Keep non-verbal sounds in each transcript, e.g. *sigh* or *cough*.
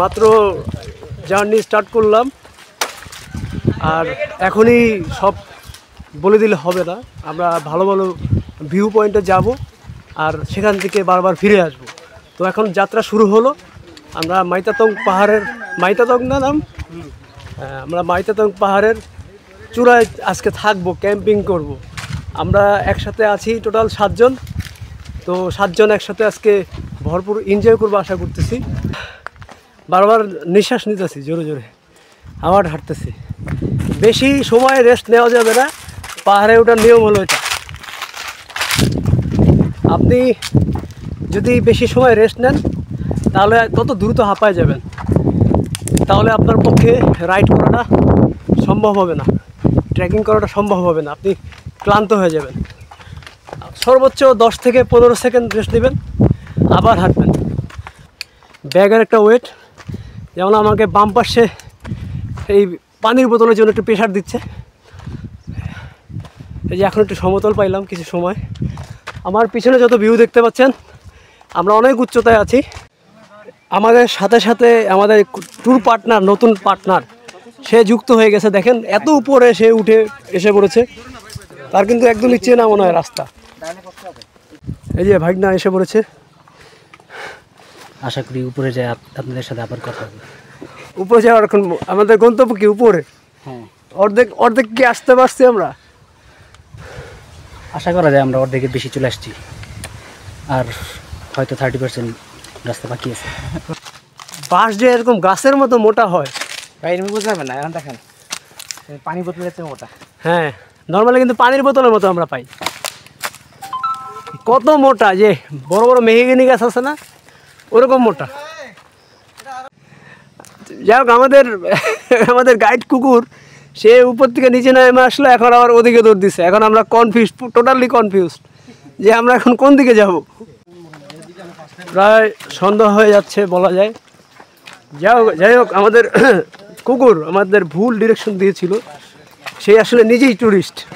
মাত্র journey start করলাম। আর এখনই সব বলে দিলে হবে না। আমরা ভালো ভালো ভিউ পয়েন্টে যাব আর সেখান থেকে বারবার ফিরে আসব। তো এখন যাত্রা শুরু হলো। আমরা মাইতাতং পাহাড়ের মাইতাতং না নাম? হ্যাঁ, আমরা মাইতাতং পাহাড়ের চূড়ায় আজকে থাকব ক্যাম্পিং করব। আমরা একসাথে আছি টোটাল সাতজন। তো সাতজন একসাথে আজকে ভরপুর এনজয় করব আশা করতেছি। বারবার নিঃশ্বাস নিতেছি, জোরে জোরে। আবার হাঁটতেছি। বেশি সময় রেস্ট নেওয়া যাবে না। পাহাড়ে ওঠার নিয়ম হলো এটা। আপনি যদি বেশি সময় রেস্ট নেন, তাহলে তত দ্রুত হাঁপায় যাবেন। তাহলে আপনার পক্ষে রাইড করাটা সম্ভব হবে না। ট্রেকিং করাটা সম্ভব হবে না। আপনি ক্লান্ত হয়ে যাবেন। সর্বোচ্চ দশ থেকে পনেরো সেকেন্ড রেস্ট নেবেন। আবার হাঁটবেন। ব্যাগের একটা ওয়েট যেমন আমাকে বাম পাশে এই পানির বোতলের জন্য একটু প্রেশার দিচ্ছে। এই যে এখন একটু সমতল পাইলাম কিছু সময়। আমার পিছনে যত ভিউ দেখতে পাচ্ছেন, আমরা অনেক উচ্চতায় আছি। আমাদের সাথে সাথে আমাদের ট্যুর পার্টনার নতুন পার্টনার সে যুক্ত হয়ে গেছে। দেখেন, এত উপরে সে উঠে, এসে পড়েছে। তার কিন্তু একদম একদমই চেনা মনে হয় রাস্তা। এই যে ভাগনা এসে পড়েছে। আশা করি উপরে যায় আপনাদের সাথে আবার কথা হবে। উপরে যাওয়ার এখন আমাদের গন্তব্য কি উপরে? হ্যাঁ। অর্ধেক অর্ধেক কি আসতে পারছি আমরা? আশা করা যায় আমরা অর্ধেকের বেশি চলে আসছি। আর হয়তো থার্টি পার্সেন্ট রাস্তা বাকি আছে। বাঁশ যে এরকম গাছের মতো মোটা হয়। ভাই বুঝতে পারবেন না এখন দেখেন। পানি বোতলের চেয়ে মোটা। হ্যাঁ নর্মালি কিন্তু পানির বোতলের মতো আমরা পাই। কত মোটা যে বড় বড় মেহগিনি গাছ আছে না ওরকম মোটা। যাই হোক, আমাদের আমাদের গাইড কুকুর, সে উপর থেকে নিচে নেমে আসলো, এখন আবার ওদিকে দৌড় দিচ্ছে এখন আমরা কনফিউজ টোটালি কনফিউজড যে আমরা এখন কোন দিকে যাব। প্রায় সন্ধ্যা হয়ে যাচ্ছে বলা যায়। যাই হোক যাই হোক, আমাদের *coughs* কুকুর আমাদের ভুল ডিরেকশন দিয়েছিল। সে আসলে নিজেই ট্যুরিস্ট *laughs*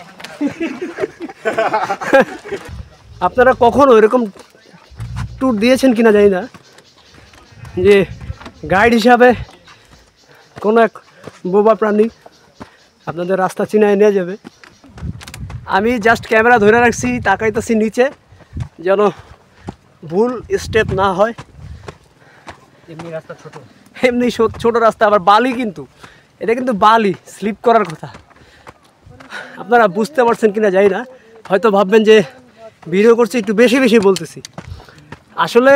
আপনারা কখনো এরকম ট্যুর দিয়েছেন কিনা জানি না। যে গাইড হিসাবে কোনো এক বোবা প্রাণী আপনাদের রাস্তা চিনায় নিয়ে যাবে। আমি জাস্ট ক্যামেরা ধরে রাখছি তাকাইতেছি নিচে যেন ভুল স্টেপ না হয়। এমনি রাস্তা ছোট। এমনি ছোট রাস্তা আবার বালি কিন্তু। এটা কিন্তু বালি স্লিপ করার কথা। আপনারা বুঝতে পারছেন কিনা জানি না। হয়তো ভাববেন যে ভিডিও করছি একটু বেশি বেশি বলতেছি। আসলে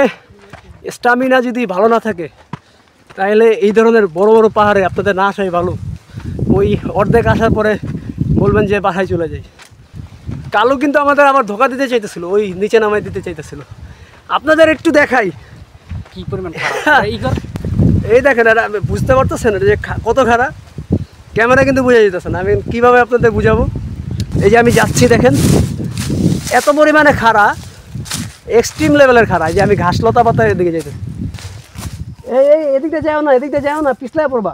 স্টামিনা যদি ভালো না থাকে তাহলে এই ধরনের বড় বড় পাহাড়ে আপনাদের না আসাই ভালো। ওই অর্ধেক আসার পরে বলবেন যে বাসায় চলে যাই। কালু কিন্তু আমাদের আবার ধোকা দিতে চাইতেছিল ওই নিচে নামাই দিতে চাইতেছিল। আপনাদের একটু দেখাই। কি পরিমাণ এই এই দেখেন আমি বুঝতে পারতেছেন যে কত খারাপ। ক্যামেরা কিন্তু বোঝা যেতেছে না। আমি কীভাবে আপনাদের বুঝাবো? এই যে আমি যাচ্ছি দেখেন। এত পরিমাণে খাড়া এক্সট্রিম লেভেলের খাড়া। এই যে আমি ঘাস লতা পাতা এদিকে যেতে এই এই, এদিকটা যাও না, এদিকটা যাও না, পিছলায় পড়বা।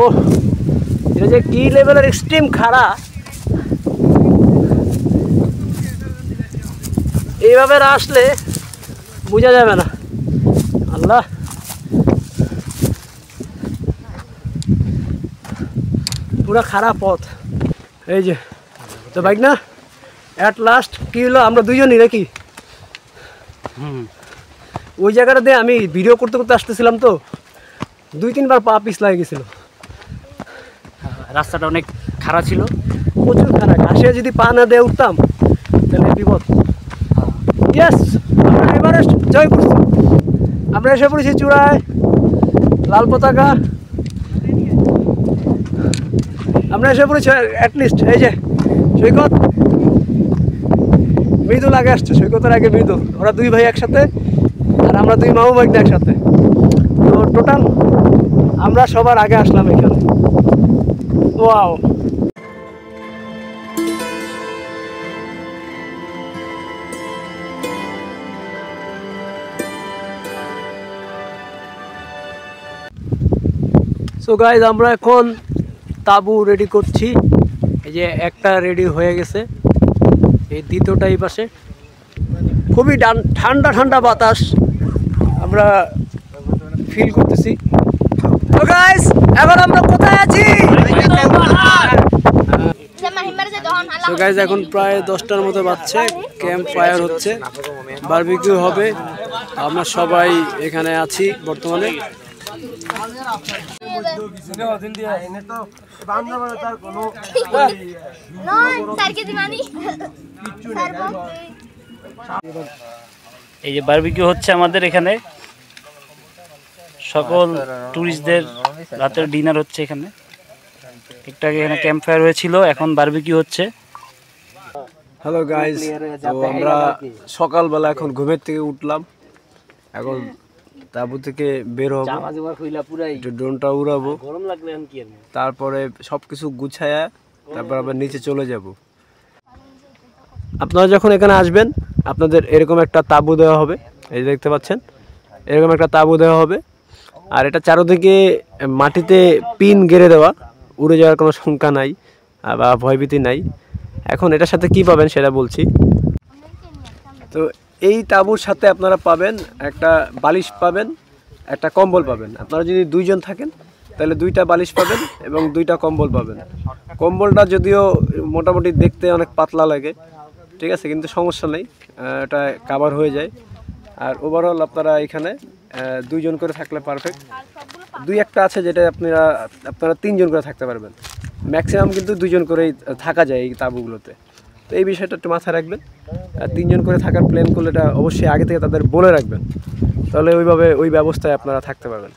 ও এটা যে কি লেভেলের এক্সট্রিম খাড়া। এইভাবে আসলে বোঝা যাবে না। আল্লাহ। পুরো খারাপ পথ। এই যে, তো বাইক না অ্যাট লাস্ট কি হলো? আমরা দুজনই নাকি? হুম। ওই জায়গাটাতে আমি ভিডিও করতে করতে আসতেছিলাম তো। দুই তিনবার পা পিছলাই গেছিল। রাস্তাটা অনেক খারাপ ছিল। প্রচুর খারাপ ঘাসে যদি পা না দিয়ে উঠতাম তাহলে বিপদ। ইয়েস আমরা এভারেস্ট জয় করছি। আমরা এসে পড়েছি চূড়ায় লাল পতাকা। আমরা এসে পড়েছি অ্যাটলিস্ট এই যে সৈকত। মৃদুল আগে আসছে সৈকতের আগে মৃদুল ওরা দুই ভাই একসাথে আর আমরা দুই মামু ভাইটা একসাথে। তো টোটাল আমরা সবার আগে আসলাম এখানে। ওয়াও সো গাইজ আমরা এখন তাবু রেডি করছি। এই যে একটা রেডি হয়ে গেছে। এই দ্বিতীয়টা এই পাশে। খুবই ঠান্ডা ঠান্ডা বাতাস। আমরা ফিল করতেছি। এখন আমরা কোথায় আছি? গাইজ এখন প্রায় দশটার মতো বাজছে ক্যাম্প ফায়ার হচ্ছে বারবিকিউ হবে, আমরা সবাই এখানে আছি বর্তমানে। এই যে বারবিকিউ হচ্ছে আমাদের এখানে। সকল ট্যুরিস্টদের রাতের ডিনার হচ্ছে এখানে। একটু আগে এখানে ক্যাম্প ফায়ার হয়েছিল এখন বারবিকিউ হচ্ছে। হ্যালো গাইজ তো আমরা সকালবেলা এখন ঘুমের থেকে উঠলাম। এখন তাবু থেকে বের হব। একটু ড্রোনটা উড়াবো। তারপরে সব কিছু গুছায়া তারপর আবার নিচে চলে যাব। আপনারা যখন এখানে আসবেন আপনাদের এরকম একটা তাঁবু দেওয়া হবে। এই দেখতে পাচ্ছেন এরকম একটা তাবু দেওয়া হবে। আর এটা চারোদিকে মাটিতে পিন গেড়ে দেওয়া, উড়ে যাওয়ার কোনো শঙ্কা নাই, বা ভয়ভীতি নাই। এখন এটার সাথে কি পাবেন সেটা বলছি। তো এই তাঁবুর সাথে আপনারা পাবেন একটা বালিশ পাবেন, একটা কম্বল পাবেন। আপনারা যদি দুইজন থাকেন, তাহলে দুইটা বালিশ পাবেন এবং দুইটা কম্বল পাবেন। কম্বলটা যদিও মোটামুটি দেখতে অনেক পাতলা লাগে, ঠিক আছে, কিন্তু সমস্যা নেই এটা কাভার হয়ে যায়। আর ওভারঅল আপনারা এখানে দুইজন করে থাকলে পারফেক্ট দুই একটা আছে যেটা আপনারা আপনারা তিনজন করে থাকতে পারবেন। ম্যাক্সিমাম কিন্তু দুজন করেই থাকা যায় এই তাঁবুগুলোতে। তো এই বিষয়টা একটু মাথায় রাখবেন। আর তিনজন করে থাকার প্ল্যান করলে এটা অবশ্যই আগে থেকে তাদের বলে রাখবেন। তাহলে ওইভাবে ওই ব্যবস্থায় আপনারা থাকতে পারবেন।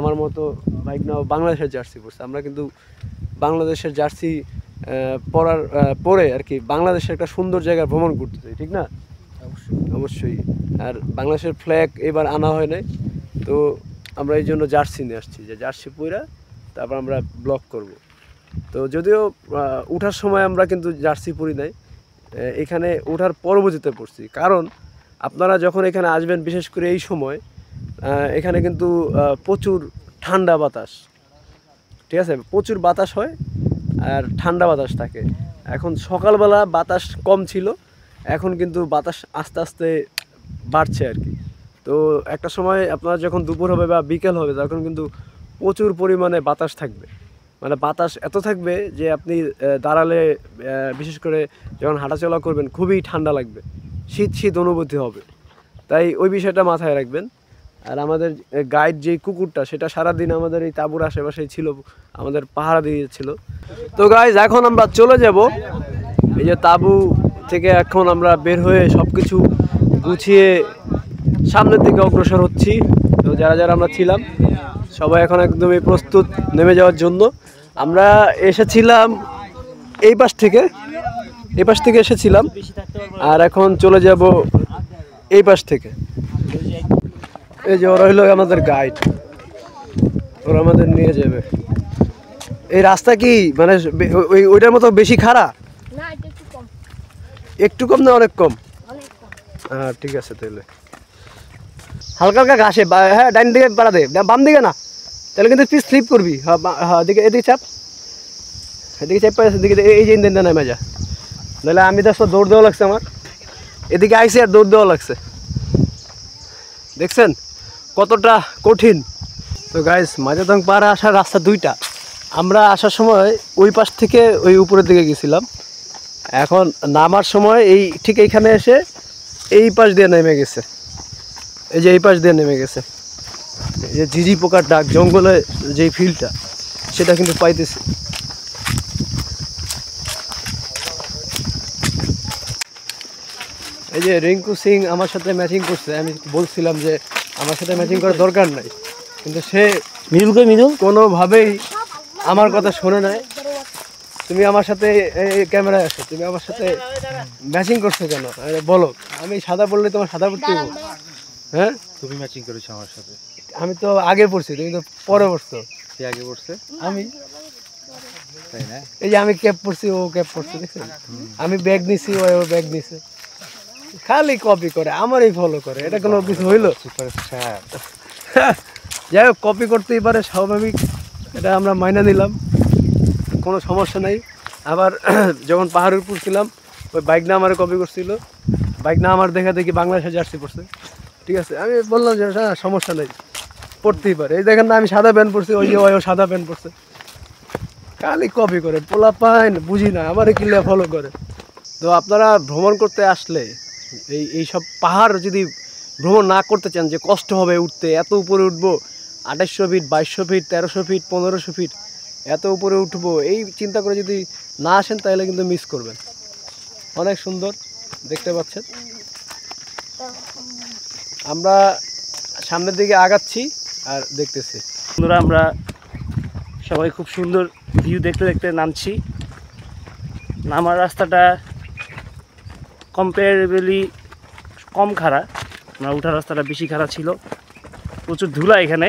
আমার মতো বাইক নাও বাংলাদেশের জার্সি পরছে। আমরা কিন্তু বাংলাদেশের জার্সি পরার পরে আর কি বাংলাদেশের একটা সুন্দর জায়গা ভ্রমণ করতে চাই ঠিক না? অবশ্যই। অবশ্যই। আর বাংলাদেশের ফ্ল্যাগ এবার আনা হয় নাই। তো আমরা এই জন্য জার্সি নিয়ে আসছি যে জার্সি পইরা তারপর আমরা ব্লক করব। তো যদিও উঠার সময় আমরা কিন্তু জার্সি পরি নাই এখানে ওঠার পরবর্তীতে পড়ছি কারণ আপনারা যখন এখানে আসবেন বিশেষ করে এই সময় এখানে কিন্তু প্রচুর ঠান্ডা বাতাস। ঠিক আছে? প্রচুর বাতাস হয় আর ঠান্ডা বাতাস থাকে। এখন সকালবেলা বাতাস কম ছিল, এখন কিন্তু বাতাস আস্তে আস্তে বাড়ছে আর কি। তো একটা সময় আপনার যখন দুপুর হবে বা বিকেল হবে, তখন কিন্তু প্রচুর পরিমাণে বাতাস থাকবে। মানে বাতাস এত থাকবে যে আপনি দাঁড়ালে বিশেষ করে যখন হাঁটাচলা করবেন, খুবই ঠান্ডা লাগবে। শীত শীত অনুভূতি হবে। তাই ওই বিষয়টা মাথায় রাখবেন। আর আমাদের গাইড যে কুকুরটা, সেটা সারাদিন আমাদের এই তাঁবুর আশেপাশেই ছিল, আমাদের পাহারা দিয়েছিল। তো গাইজ এখন আমরা চলে যাব। এই যে তাঁবু থেকে এখন আমরা বের হয়ে সব কিছু গুছিয়ে সামনের দিকে অগ্রসর হচ্ছি। তো যারা যারা আমরা ছিলাম, সবাই এখন একদমই প্রস্তুত নেমে যাওয়ার জন্য। আমরা এসেছিলাম এই পাশ থেকে, এই পাশ থেকে এসেছিলাম। আর এখন চলে যাব এই পাশ থেকে। এই যে ওরা হইল আমাদের গাইড ওরা আমাদের নিয়ে যাবে। এই রাস্তা কি মানে ওই ওইটার মতো বেশি খারাপ একটু কম। না অনেক কম? হ্যাঁ ঠিক আছে তাহলে। হালকা হালকা ঘাসে হ্যাঁ ডাইন দিকে বাড়া দে। বাম দিকে না। তাহলে কিন্তু তুই স্লিপ করবি। হ্যাঁ হ্যাঁ এদিকে এদিকে চাপ। এদিকে চাপ এদিকে এই- যে ইন্দিন নামে যা নাহলে আমি দেখো দৌড় দেওয়া লাগছে আমার। এদিকে আইসি আর দৌড় দেওয়া লাগছে। দেখছেন? কতটা কঠিন? তো গাইস মাজাতং পাড়া আসার রাস্তা দুইটা। আমরা আসার সময় ওই পাশ থেকে ওই উপরের দিকে গেছিলাম। এখন নামার সময় এই ঠিক এইখানে এসে এই পাশ দিয়ে নেমে গেছে। এই যে এই পাশ দিয়ে নেমে গেছে। এই যে ঝিঝি পোকার ডাক, জঙ্গলে যেই ফিলটা, সেটা কিন্তু পাইতেছি। এই যে রিঙ্কু সিং আমার সাথে ম্যাচিং করছে। আমি বলছিলাম যে আমার সাথে ম্যাচিং করার দরকার নাই। কিন্তু সে মিদুল কই মিদুল কোনোভাবেই আমার কথা শোনে নাই। তুমি আমার সাথে এই ক্যামেরায় আসো তুমি আমার সাথে ম্যাচিং করছ কেন? বলো আমি সাদা বললে তোমার সাদা পড়তে হব। হ্যাঁ? তুমি ম্যাচিং করেছ আমার সাথে। আমি তো আগে পড়ছি তুমি তো পরে পড়ছো। কে আগে পড়ছে? আমি? তাই না? এই যে আমি ক্যাপ পড়ছি ও ক্যাপ পড়ছে দেখছেন? আমি ব্যাগ নিছি ও ও ব্যাগ নিছে। খালি কপি করে, আমারই ফলো করে, এটা কোনো কিছু হইল? যাই হোক কপি করতেই পারে স্বাভাবিক, এটা আমরা মাইনা নিলাম, কোনো সমস্যা নাই। আবার *clears throat* যখন পাহাড়ের উপর ছিলাম, ওই বাইক না আমার কপি করছিল বাইক না আমার দেখা দেখি বাংলাদেশে জার্সি পড়ছে ঠিক আছে, আমি বললাম যে হ্যাঁ সমস্যা নেই পড়তেই পারে। এই দেখেন না, আমি সাদা প্যান্ট পরছি, ওই যে ওই সাদা প্যান্ট পরছে। খালি কপি করে, পোলা পাইন বুঝি না, আমারে কিলে ফলো করে। তো আপনারা ভ্রমণ করতে আসলে এই এই সব পাহাড় যদি ভ্রমণ না করতে চান যে কষ্ট হবে উঠতে, এত উপরে উঠবো আঠাশশো ফিট বাইশশো ফিট তেরোশো ফিট পনেরোশো ফিট এত উপরে উঠবো, এই চিন্তা করে যদি না আসেন তাহলে কিন্তু মিস করবেন। অনেক সুন্দর, দেখতে পাচ্ছেন? আমরা সামনের দিকে আগাচ্ছি আর দেখতেছি। বন্ধুরা, আমরা সবাই খুব সুন্দর ভিউ দেখতে দেখতে নামছি। নামার রাস্তাটা কম্পারেবলি কম খাড়া। আমরা উঠার রাস্তাটা বেশি খাড়া ছিল। প্রচুর ধুলা এখানে।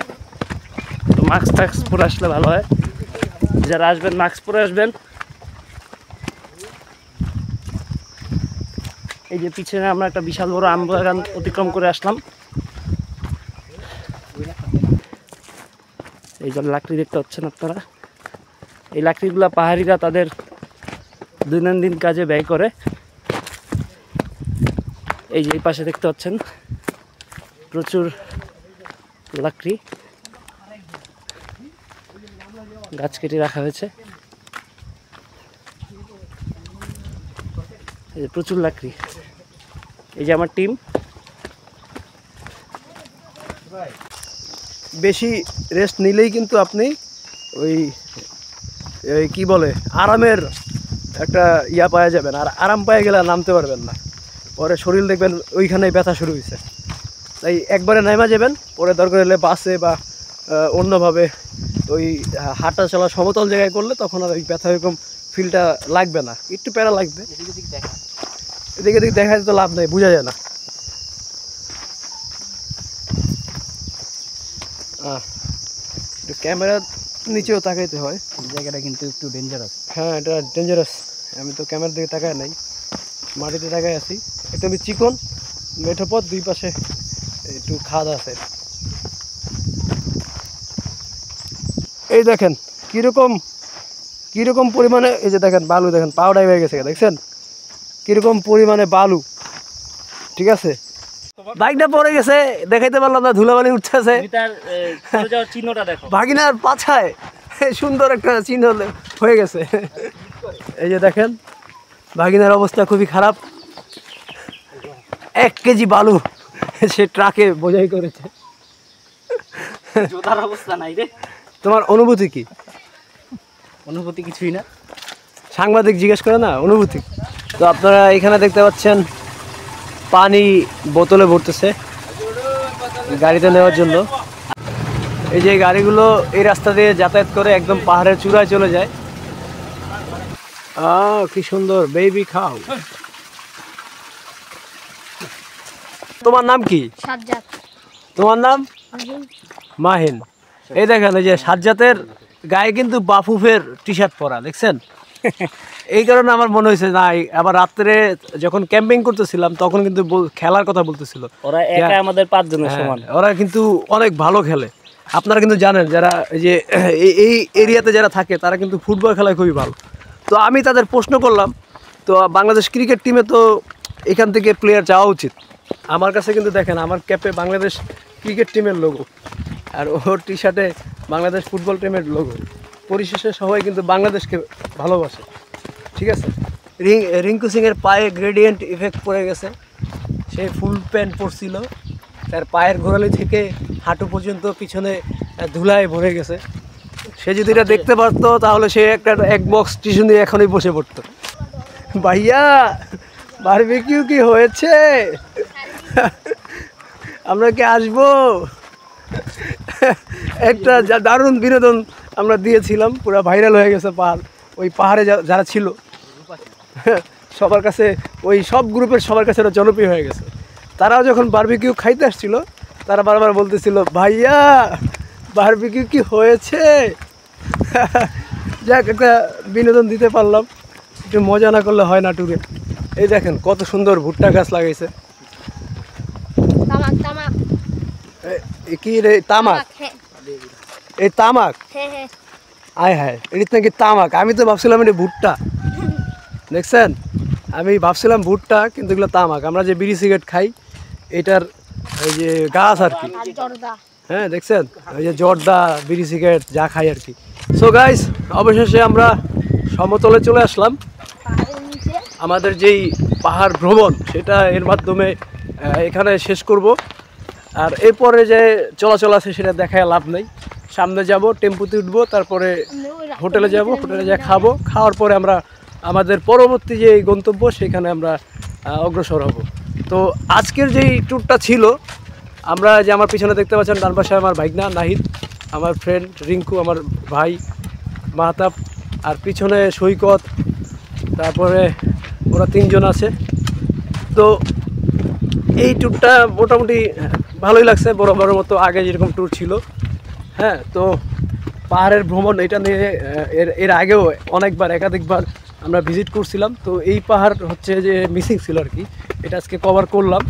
তো মাস্ক টাস্ক পরে আসলে ভালো হয়। যারা আসবেন মাস্ক পরে আসবেন। এই যে পিছনে আমরা একটা বিশাল বড় আম বাগান অতিক্রম করে আসলাম। এই যে লাকড়ি দেখতে পাচ্ছেন আপনারা। এই লাকড়িগুলা পাহাড়িরা তাদের দৈনন্দিন কাজে ব্যয় করে। এই যে এই পাশে দেখতে পাচ্ছেন, প্রচুর লাকড়ি। গাছ কেটে রাখা হয়েছে। প্রচুর লাকড়ি। এই যে আমার টিম। বেশি রেস্ট নিলেই কিন্তু আপনি ওই কি বলে, আরামের একটা ইয়া পাওয়া যাবেন, আর আরাম পায়ে গেলে নামতে পারবেন না। পরে শরীর দেখবেন ওইখানেই ব্যথা শুরু হয়েছে তাই একবারে নাইমা যাবেন পরে দরকার হলে বাসে বা অন্যভাবে ওই হাঁটা চলা সমতল জায়গায় করলে তখন আর ওই ব্যথা এরকম ফিলটা লাগবে না একটু প্যারা লাগবে। এদিকে এদিকে দেখা। যেতে লাভ নেই বোঝা যায় না। একটু ক্যামেরার নিচেও তাকাইতে হয়। জায়গাটা কিন্তু একটু ডেঞ্জারাস হ্যাঁ এটা ডেঞ্জারাস আমি তো ক্যামেরার দিকে তাকায় নাই মাটিতে তাকায় আছি। এটা আমি চিকন মেঠো পথ দুই পাশে একটু খাদ আছে। এই দেখেন কীরকম কীরকম পরিমাণে এই যে দেখেন বালু দেখেন পাউডাই হয়ে গেছে দেখছেন? কীরকম পরিমাণে বালু ঠিক আছে? বাইকটা পড়ে গেছে দেখাইতে পারলাম না ধুলাবালি উঠতেছে। চিহ্নটা দেখো। ভাগিনার পাছায় সুন্দর একটা চিহ্ন হয়ে গেছে। এই যে দেখেন ভাগিনার অবস্থা খুবই খারাপ। এক কেজি বালু সে ট্রাকে বোঝাই করেছে। জোতার অবস্থা নাই রে। তোমার অনুভূতি কি? অনুভূতি কিছুই না। সাংবাদিক জিজ্ঞেস করে না অনুভূতি? তো আপনারা এখানে দেখতে পাচ্ছেন পানি বোতলে ভরতেছে গাড়িতে নেওয়ার জন্য। এই যে গাড়িগুলো এই রাস্তা দিয়ে যাতায়াত করে একদম পাহাড়ের চূড়ায় চলে যায়। আহ কি সুন্দর বেবি খাও তোমার নাম কি? তোমার নাম? মাহিন। এই দেখেন এই যে সাজ্জাতের গায়ে কিন্তু বাফুফের টি শার্ট পরা দেখছেন? এই কারণে আমার মনে হয়েছে না আবার রাত্রে যখন ক্যাম্পিং করতেছিলাম তখন কিন্তু খেলার কথা বলতেছিল। ওরা একা আমাদের পাঁচজনের হ্যাঁ, সমান। ওরা কিন্তু অনেক ভালো খেলে। আপনারা কিন্তু জানেন যারা এই যে এই- এই এরিয়াতে যারা থাকে তারা কিন্তু ফুটবল খেলায় খুবই ভালো। তো আমি তাদের প্রশ্ন করলাম তো বাংলাদেশ ক্রিকেট টিমে তো এখান থেকে প্লেয়ার যাওয়া উচিত। আমার কাছে কিন্তু দেখেন আমার ক্যাপে বাংলাদেশ ক্রিকেট টিমের লোগো আর ওর টি শার্টে বাংলাদেশ ফুটবল টিমের লোগো পরিশেষে সবাই কিন্তু বাংলাদেশকে ভালোবাসে। ঠিক আছে? রিং রিঙ্কু সিংয়ের পায়ে গ্রেডিয়েন্ট ইফেক্ট পড়ে গেছে। সে ফুল প্যান্ট পরছিল। তার পায়ের গোড়ালি থেকে হাঁটু পর্যন্ত পিছনে ধুলায় ভরে গেছে। সে যদি এটা দেখতে পারতো তাহলে সে একটা এক বক্স টিস্যু নিয়ে এখনই বসে পড়তো। ভাইয়া বারবিকিউ কি হয়েছে? আমরা কি আসব? একটা দারুণ বিনোদন আমরা দিয়েছিলাম, পুরো ভাইরাল হয়ে গেছে পাহাড়। ওই পাহাড়ে যারা ছিল, সবার কাছে, ওই সব গ্রুপের সবার কাছে ওটা জনপ্রিয় হয়ে গেছে। তারাও যখন বারবিকিউ খাইতে আসছিল, তারা বারবার বলতেছিল, ভাইয়া বারবিকিউ কি হয়েছে? যাক, একটা বিনোদন দিতে পারলাম। একটু মজা না করলে হয় না ট্যুরে এই দেখেন, কত সুন্দর ভুট্টা গাছ লাগাইছে। তামাক। তামাক কি রে তামাক? হ্যাঁ। এই তামাক? হ্যাঁ হ্যাঁ। আয় হায় এটা নাকি তামাক। আমি তো ভাবছিলাম এটা ভুট্টা। দেখছেন? আমি ভাবছিলাম ভুট্টা কিন্তু এগুলো তামাক। আমরা যে বিড়ি সিগারেট খাই এটার ওই যে গাছ আর কি। হ্যাঁ দেখছেন? ওই যে জর্দা বিড়ি সিগারেট যা খাই আর কি। সো গাইস অবশেষে আমরা সমতলে চলে আসলাম। আমাদের যেই পাহাড় ভ্রমণ সেটা এর মাধ্যমে এখানে শেষ করব। আর এরপরে যে চলাচল আছে সেটা দেখায় লাভ নেই। সামনে যাব, টেম্পুতে উঠবো, তারপরে হোটেলে যাব, হোটেলে যা খাব। খাওয়ার পরে আমরা আমাদের পরবর্তী যে গন্তব্য, সেখানে আমরা অগ্রসর হব। তো আজকের যেই ট্যুরটা ছিল, আমরা যে আমার পিছনে দেখতে পাচ্ছেন ডান পাশে আমার ভাইগনা, নাহিদ, আমার ফ্রেন্ড রিঙ্কু, আমার ভাই, মাহতাব, আর পিছনে সৈকত, তারপরে ওরা তিনজন আছে। তো এই ট্যুরটা মোটামুটি ভালোই লাগছে বড় বড় মতো আগে যেরকম ট্যুর ছিল। হ্যাঁ তো পাহাড়ের ভ্রমণ এটা নিয়ে এর এর আগেও অনেকবার একাধিকবার আমরা ভিজিট করছিলাম। তো এই পাহাড় হচ্ছে যে মিসিং ছিল আর কি। এটা আজকে কভার করলাম।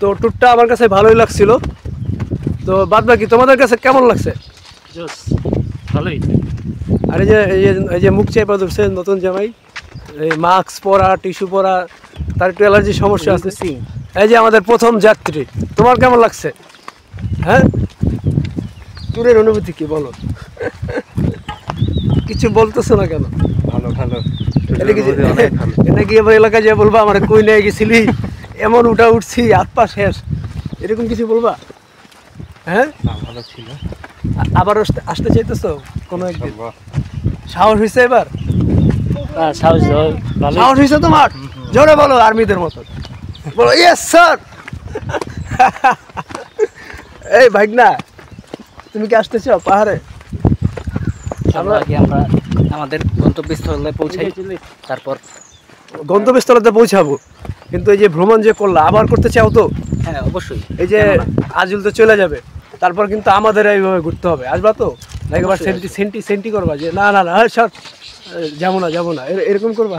তো ট্যুরটা আমার কাছে ভালোই লাগছিল। তো বাদ বাকি তোমাদের কাছে কেমন লাগছে? ভালোই। আর এই যে এই যে এই যে মুখ চেপা ধরছে নতুন জামাই এই মাস্ক পরা টিস্যু পরা তার একটু অ্যালার্জির সমস্যা আছে। এই যে আমাদের প্রথম যাত্রী তোমার কেমন লাগছে? হ্যাঁ? ট্যুরের অনুভূতি কি বলো? কিছু বলতেছো না কেন? ভালো ভালো। এটা কি এবার এলাকায় যে বলবা আমার কই নিয়ে গেছিলি? এমন উঠা উঠছি হাত পা শেষ। এরকম কিছু বলবা? হ্যাঁ? ভালো ছিল। আবার আসতে আসতে চাইতেছো কোনো একদিন? সাহস হয়েছে এবার? হ্যাঁ সাহস সাহস হয়েছে তোমার? জোরে বলো আর্মিদের মতো। বলো ইয়েস স্যার *laughs* এই ভাগনা তুমি কি আসতে চাও পাহাড়ে আমরা আমরা আমাদের গন্তব্যস্থলে পৌঁছাই তারপর গন্তব্যস্থলেতে পৌঁছাবো। কিন্তু এই যে ভ্রমণ যে করলা আবার করতে চাও তো? হ্যাঁ অবশ্যই। এই যে আজুল তো চলে যাবে তারপর কিন্তু আমাদের এইভাবে ঘুরতে হবে। আসবা তো? না একবার অবশ্যই। সেন্টি সেন্টি সেন্টি করবা যে না না না হ্যাঁ সর যাব না যাব না। এরকম করবা?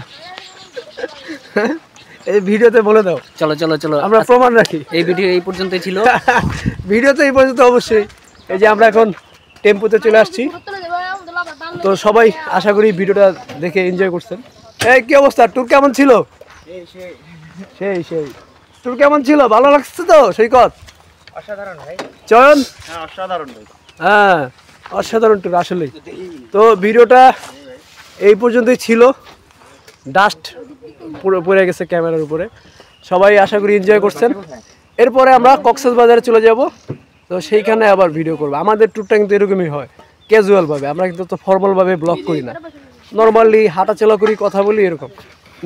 *laughs* এই ভিডিওতে বলে দাও। চলো চলো চলো। আমরা প্রমাণ রাখি। এই ভিডিও এই পর্যন্তই ছিল। *laughs* ভিডিওতে এই পর্যন্ত অবশ্যই। এই যে আমরা এখন টেম্পুতে চলে আসছি। তো সবাই আশা করি ভিডিওটা দেখে এনজয় করছেন। এই কি অবস্থা? ট্যুর কেমন ছিল? সেই সেই। ট্যুর কেমন ছিল? ভালো লাগছে তো সৈকত? অসাধারণ ভাই। চয়ন? হ্যাঁ অসাধারণ ভাই। হ্যাঁ অসাধারণ ট্যুর আসলেই। তো ভিডিওটা এই পর্যন্তই ছিল। ডাস্ট পুরো পড়ে গেছে ক্যামেরার উপরে। সবাই আশা করি এনজয় করছেন। এরপরে আমরা কক্সেস বাজারে চলে যাব। তো সেইখানে আবার ভিডিও করব। আমাদের ট্যুরটা কিন্তু এরকমই হয়। ক্যাজুয়ালভাবে আমরা কিন্তু তো ফর্মালভাবে ব্লগ করি না। নর্মালি হাঁটাচলা করি, কথা বলি এরকম।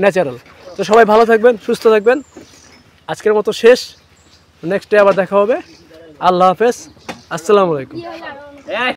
ন্যাচারাল তো সবাই ভালো থাকবেন, সুস্থ থাকবেন। আজকের মতো শেষ। নেক্সট ডে আবার দেখা হবে। আল্লাহ হাফেজ। আসসালামু আলাইকুম।